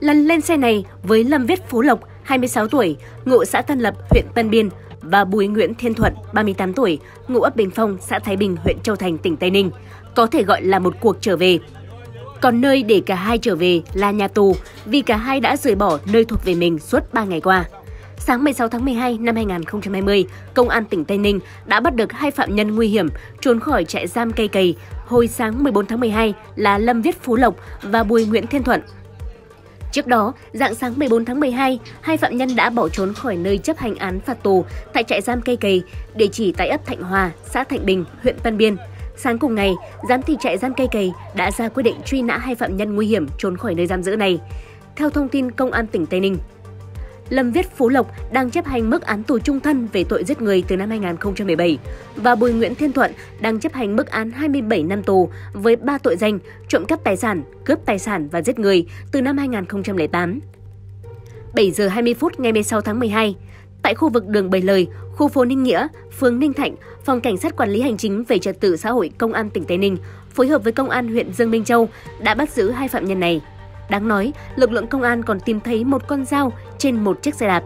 lần lên xe này với Lâm Viết Phú Lộc, 26 tuổi, ngụ xã Tân Lập, huyện Tân Biên và Bùi Nguyễn Thiên Thuận, 38 tuổi, ngụ ấp Bình Phong, xã Thái Bình, huyện Châu Thành, tỉnh Tây Ninh, có thể gọi là một cuộc trở về. Còn nơi để cả hai trở về là nhà tù vì cả hai đã rời bỏ nơi thuộc về mình suốt 3 ngày qua. Sáng 16 tháng 12 năm 2020, Công an tỉnh Tây Ninh đã bắt được hai phạm nhân nguy hiểm trốn khỏi trại giam cây cầy hồi sáng 14 tháng 12 là Lâm Viết Phú Lộc và Bùi Nguyễn Thiên Thuận. Trước đó, dạng sáng 14 tháng 12, hai phạm nhân đã bỏ trốn khỏi nơi chấp hành án phạt tù tại trại giam cây cầy, địa chỉ tại ấp Thạnh Hòa, xã Thạnh Bình, huyện Tân Biên. Sáng cùng ngày, giám thị trại giam cây cầy đã ra quyết định truy nã hai phạm nhân nguy hiểm trốn khỏi nơi giam giữ này. Theo thông tin Công an tỉnh Tây Ninh, Lâm Viết Phú Lộc đang chấp hành mức án tù trung thân về tội giết người từ năm 2017 và Bùi Nguyễn Thiên Thuận đang chấp hành mức án 27 năm tù với 3 tội danh trộm cắp tài sản, cướp tài sản và giết người từ năm 2008. 7 giờ 20 phút ngày 16 tháng 12, tại khu vực đường Bảy Lời, khu phố Ninh Nghĩa, phường Ninh Thạnh, Phòng Cảnh sát Quản lý Hành chính về Trật tự xã hội Công an tỉnh Tây Ninh phối hợp với Công an huyện Dương Minh Châu đã bắt giữ hai phạm nhân này. Đáng nói, lực lượng công an còn tìm thấy một con dao trên một chiếc xe đạp.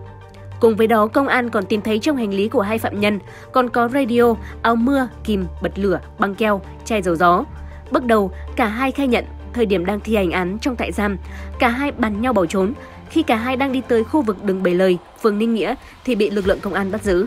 Cùng với đó, công an còn tìm thấy trong hành lý của hai phạm nhân còn có radio, áo mưa, kìm, bật lửa, băng keo, chai dầu gió. Bước đầu, cả hai khai nhận thời điểm đang thi hành án trong trại giam, cả hai bắn nhau bỏ trốn. Khi cả hai đang đi tới khu vực đường Bầy Lời, phường Ninh Nghĩa thì bị lực lượng công an bắt giữ.